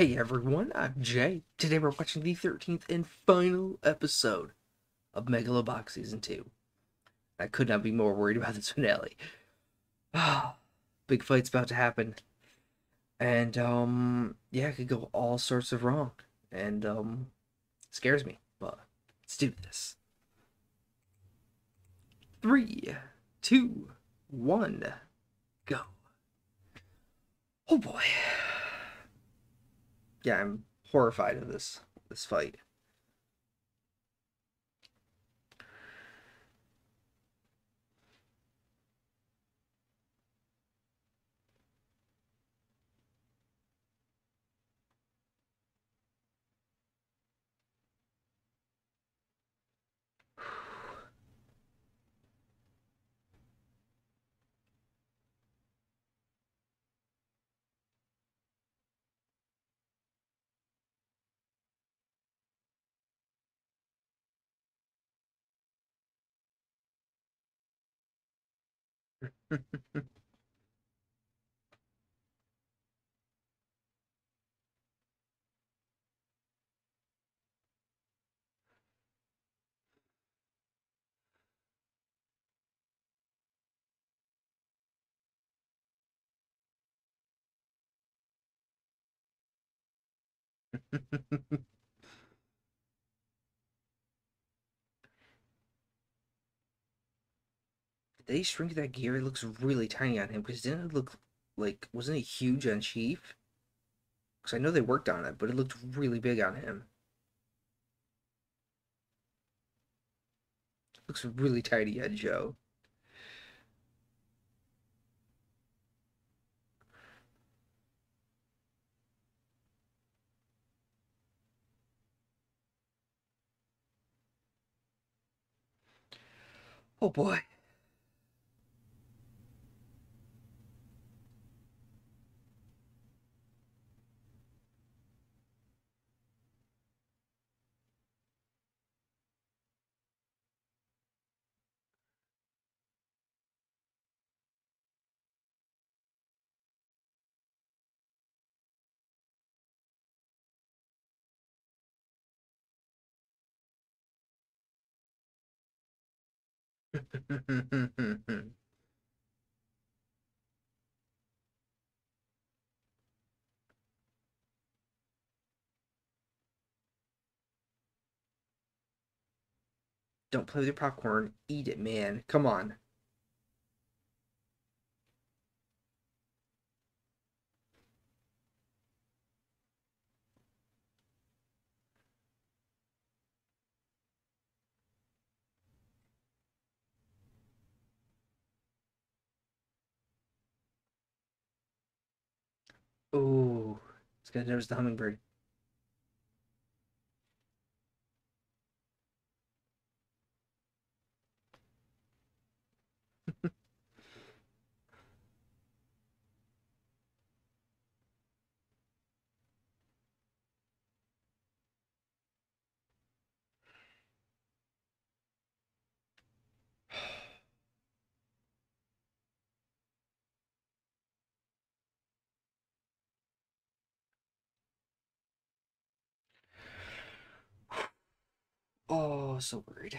Hey everyone, I'm Jay. Today we're watching the 13th and final episode of Megalobox Season 2. I could not be more worried about this finale. Big fight's about to happen. And, um, yeah, it could go all sorts of wrong. And, um, scares me. But, let's do this. Three, two, one, go. Oh boy yeah, I'm horrified of this this fight. Ha, ha, ha, ha, ha. They shrink that gear? It looks really tiny on him because didn't it look like wasn't it huge on Chief? Because I know they worked on it, but it looked really big on him. looks really tiny on Joe. Oh boy. Don't play with your popcorn. Eat it, man. Come on. Oh, it's gonna notice the hummingbird. Oh, so worried.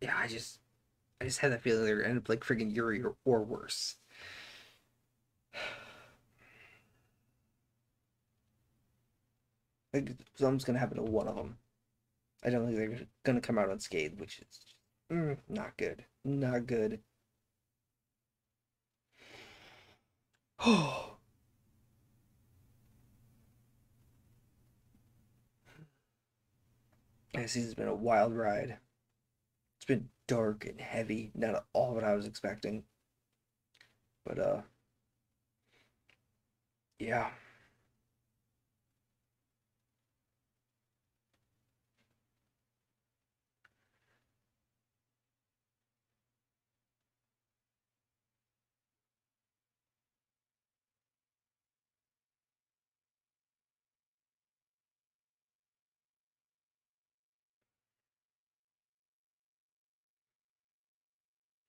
Yeah, I just, I just had that feeling they're gonna end up like freaking Yuri or, or worse. Like something's gonna happen to one of them. I don't think they're gonna come out unscathed, which is mm, not good. Not good. Oh. This has been a wild ride. It's been dark and heavy, not all what I was expecting. But uh yeah.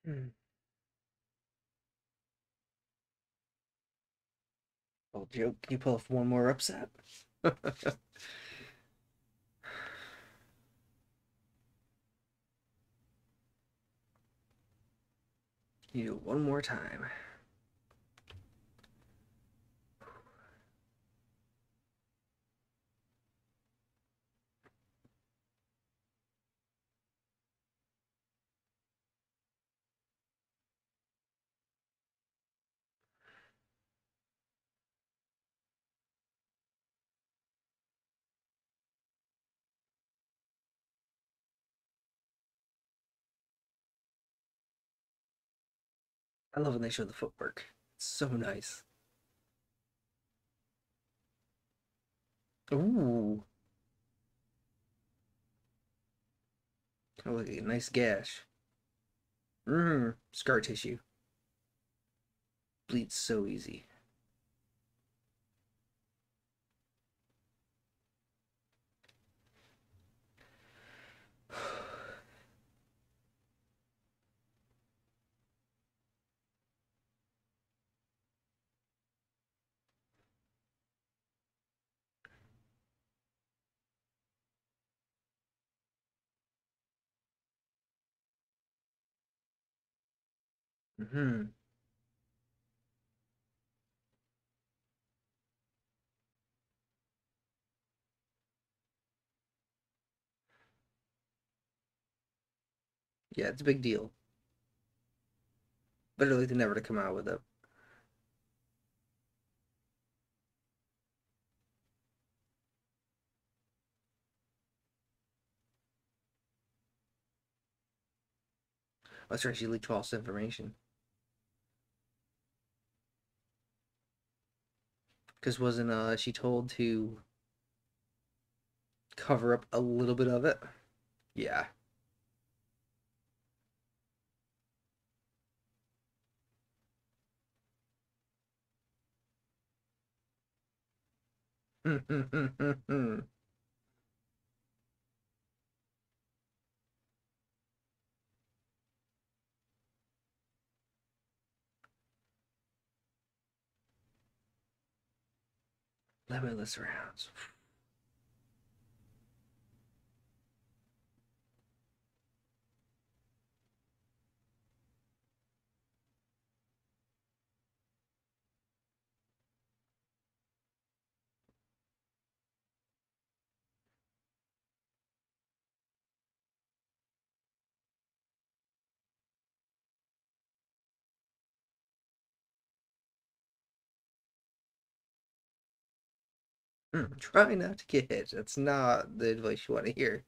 Hmm. Well, Joe, can you pull off one more upset? you one more time. I love when they show the footwork. It's so nice. Ooh. Oh, look at a nice gash. Mmm, scar tissue. Bleeds so easy. Hmm Yeah, it's a big deal. Late than never to come out with it. That's right, she leaked false information. Because wasn't uh she told to cover up a little bit of it? Yeah. Limitless rounds. Hmm, try not to get hit. That's not the advice you want to hear.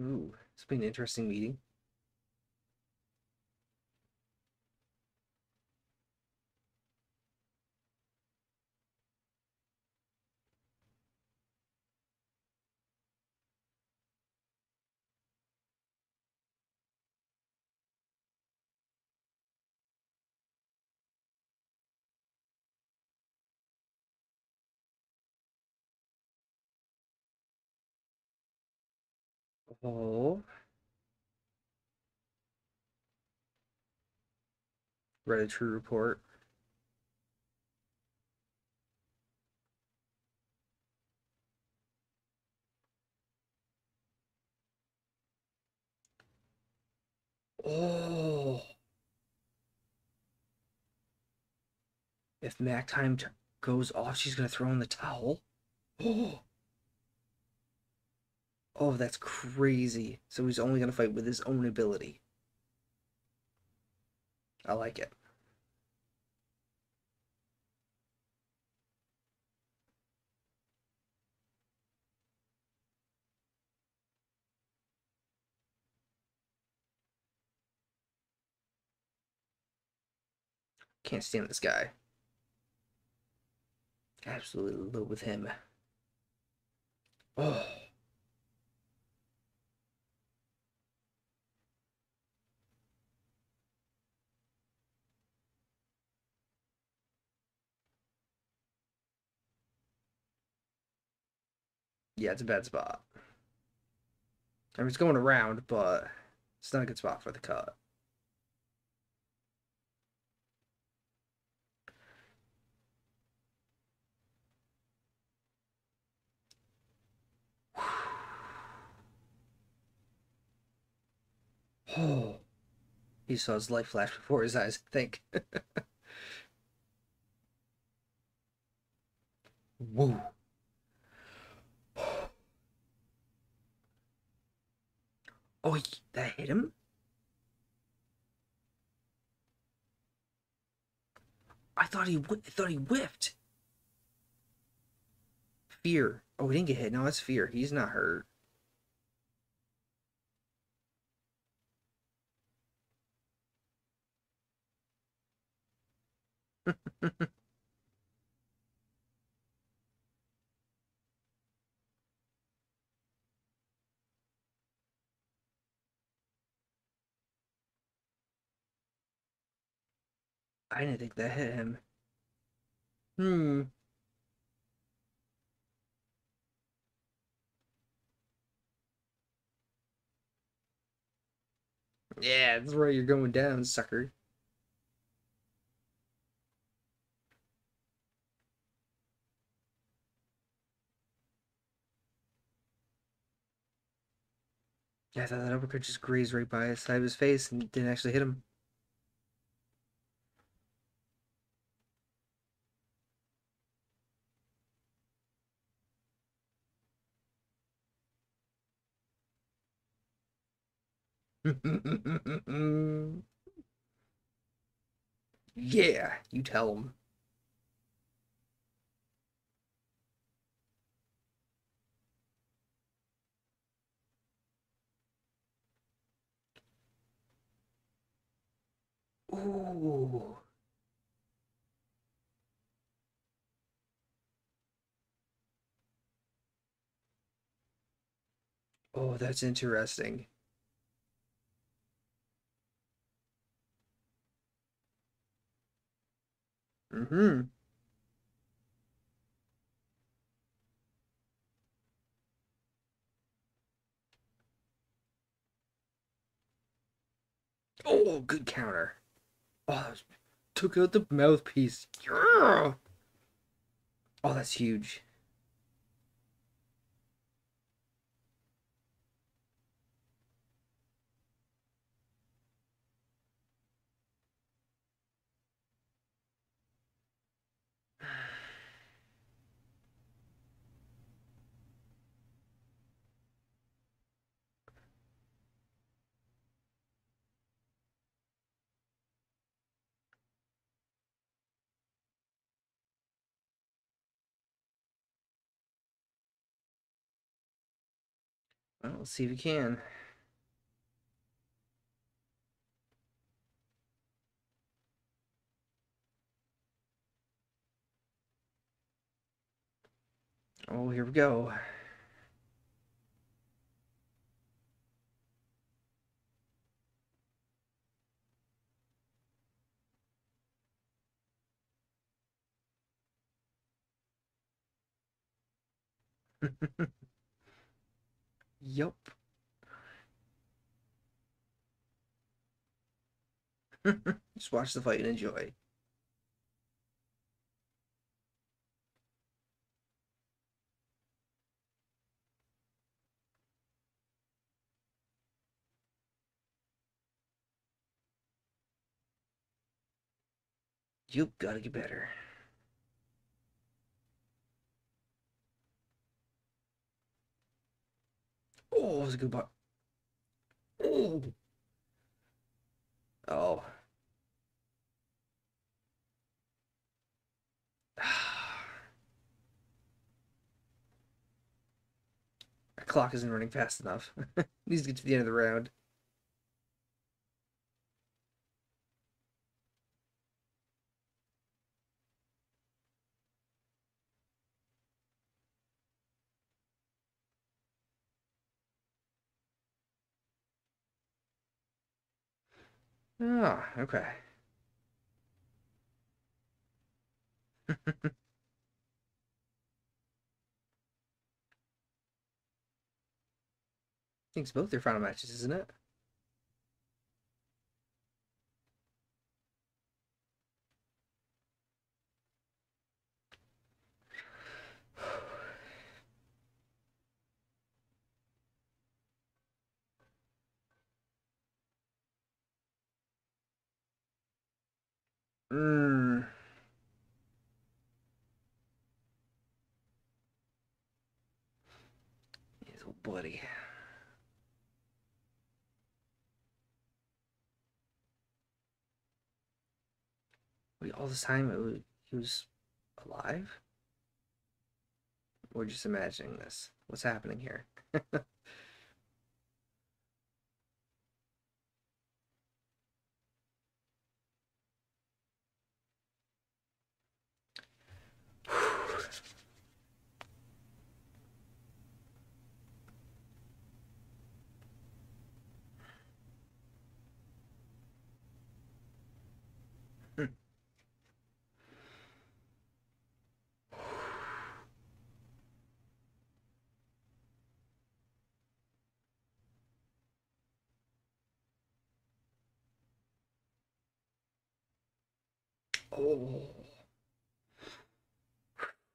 Ooh, it's been an interesting meeting. Read a true report. Oh. If Mac time goes off, she's gonna throw in the towel. Oh. Oh, that's crazy. So he's only going to fight with his own ability. I like it. Can't stand this guy. Absolutely in love with him. Oh. Yeah, it's a bad spot. I mean, it's going around, but it's not a good spot for the cut. Oh, he saw his life flash before his eyes, I think. Woo. Oh, that hit him? I thought he I thought he whiffed. Fear. Oh, he didn't get hit. No, that's fear. He's not hurt. I didn't think that hit him. Hmm. Yeah, that's right. You're going down, sucker. Yeah, I thought that uppercut just grazed right by his side of his face and didn't actually hit him. Yeah, you tell him. Ooh. Oh, that's interesting. Mm-hmm. Oh, good counter. Oh, took out the mouthpiece. Yeah. Oh, that's huge. Well, let's see if we can. Oh, here we go. yup. Just watch the fight and enjoy. You've gotta get better. Oh, that was a good butt. Oh. Oh. Clock isn't running fast enough. Needs to get to the end of the round. Ah, okay. I think it's both their final matches, isn't it? Mm. His old buddy. Wait, all this time it was, he was alive? We're just imagining this. What's happening here? Oh.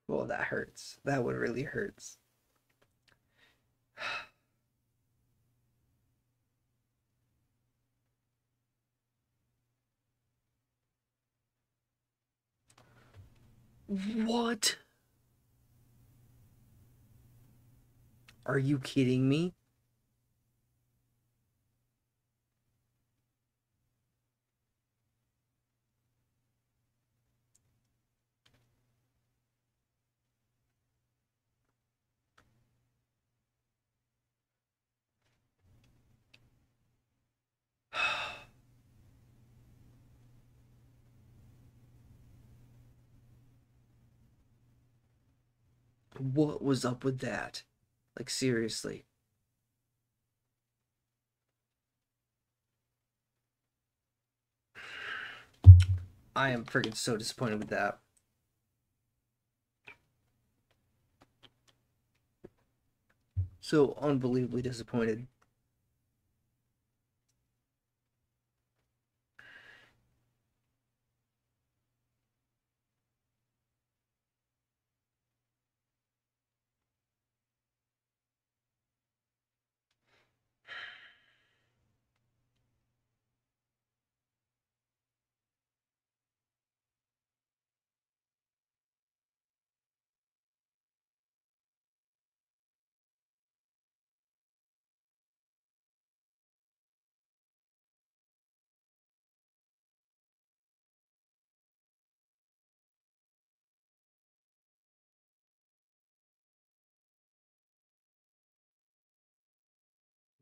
Well, that hurts. That one really hurts. What? Are you kidding me? What was up with that? Like, seriously. I am freaking so disappointed with that. So unbelievably disappointed.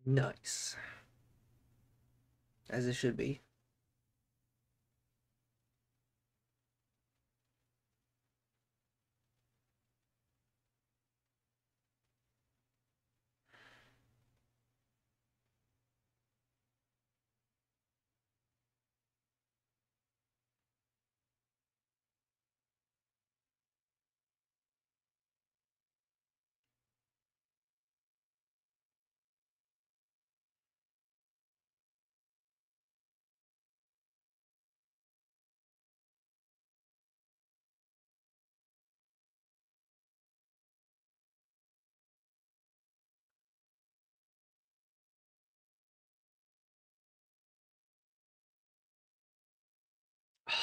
Nice. As it should be.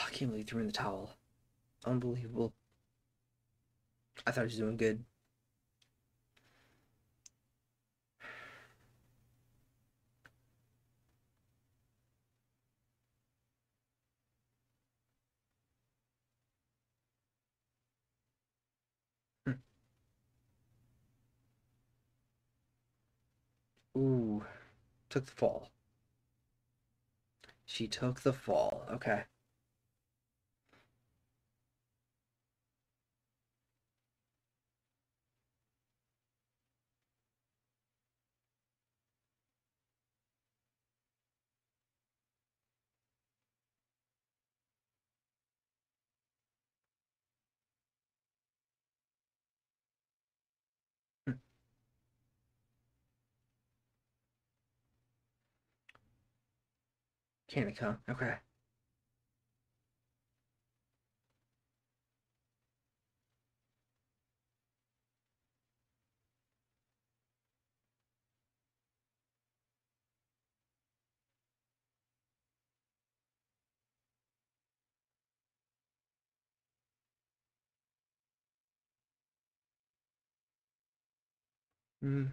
I can't believe he threw in the towel. Unbelievable. I thought he was doing good. Hmm. Ooh, took the fall. She took the fall. Okay. Mechanic, huh? Okay. Mm.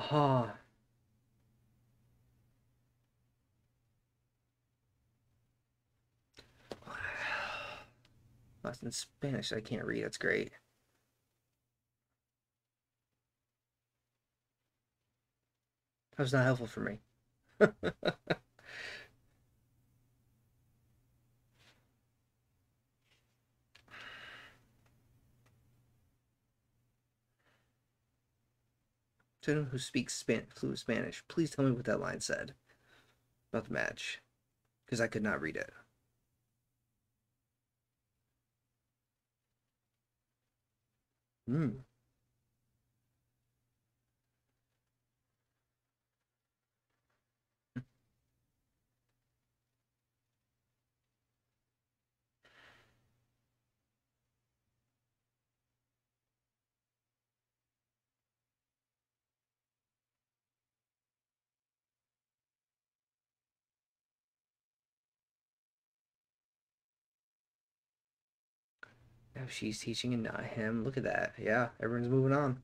Aha. That's in Spanish. I can't read. That's great. That was not helpful for me. anyone who speaks Span- fluent Spanish, please tell me what that line said about the match, because I could not read it. Hmm. Now she's teaching and not him. Look at that. Yeah, everyone's moving on.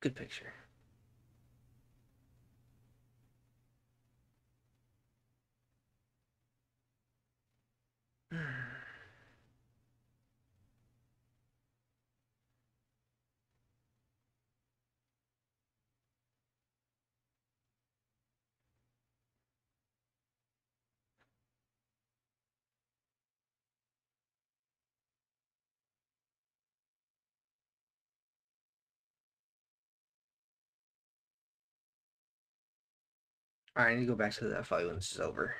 Good picture. All right, I need to go back to that file when this is over.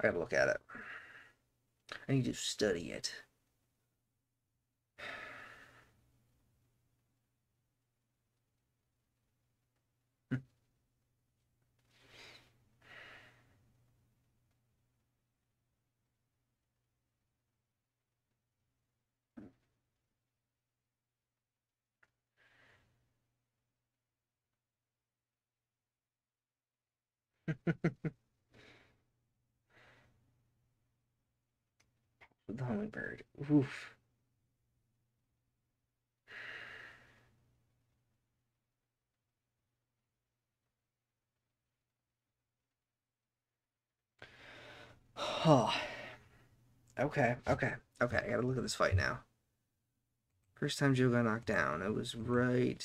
I gotta look at it. I need to study it. Hmm. the hummingbird. Oof. Oh. Okay, okay, okay. I gotta look at this fight now. First time Joe got knocked down, it was right.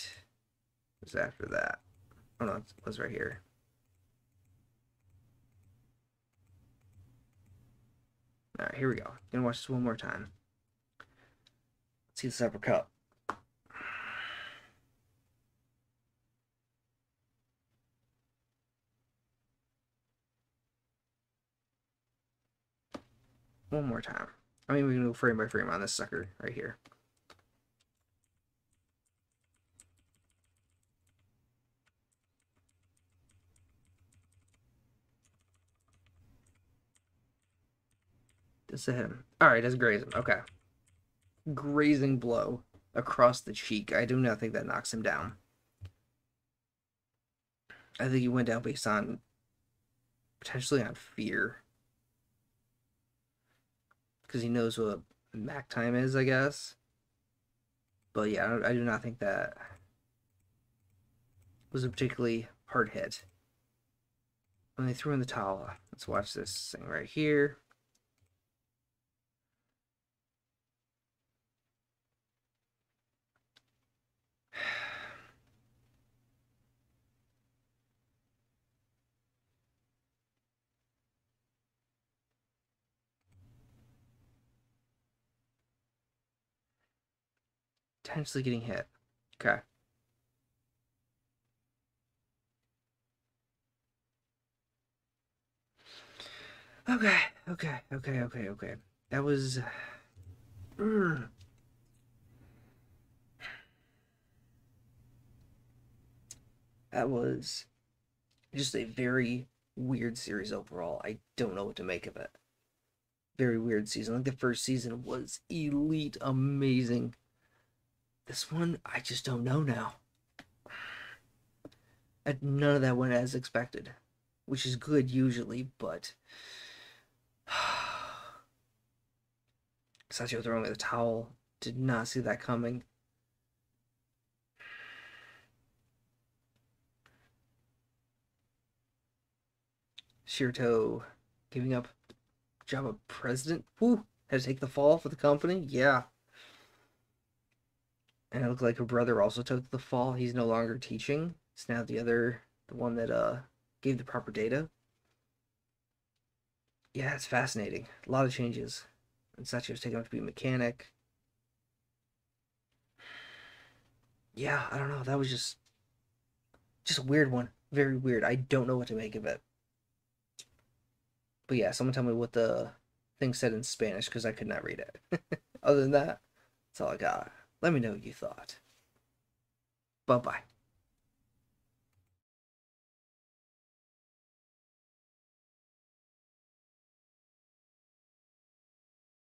It was after that. Oh no, it was right here. All right, here we go. Gonna watch this one more time. Let's see the uppercut. One more time. I mean, we can go frame by frame on this sucker right here. Does it him? Alright, does graze him. Okay. Grazing blow across the cheek. I do not think that knocks him down. I think he went down based on potentially on fear. Because he knows what MAC time is, I guess. But yeah, I, I do not think that was a particularly hard hit. When they threw in the towel, let's watch this thing right here. Potentially getting hit. Okay. Okay, okay, okay, okay, okay. That was. Mm. That was just a very weird series overall. I don't know what to make of it. Very weird season. Like the first season was elite, amazing. This one, I just don't know now. And none of that went as expected, which is good usually, but Sachio throwing me the towel. Did not see that coming. Shirato giving up job of president. Woo! Had to take the fall for the company. Yeah. And it looked like her brother also took the fall. He's no longer teaching. It's now the other, the one that uh gave the proper data. Yeah, it's fascinating. A lot of changes. And Sachio was taken up to be a mechanic. Yeah, I don't know. That was just just a weird one. Very weird. I don't know what to make of it. But yeah, someone tell me what the thing said in Spanish because I could not read it. Other than that, that's all I got. Let me know what you thought. Bye bye.